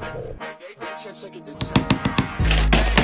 Check, check, check it, check it.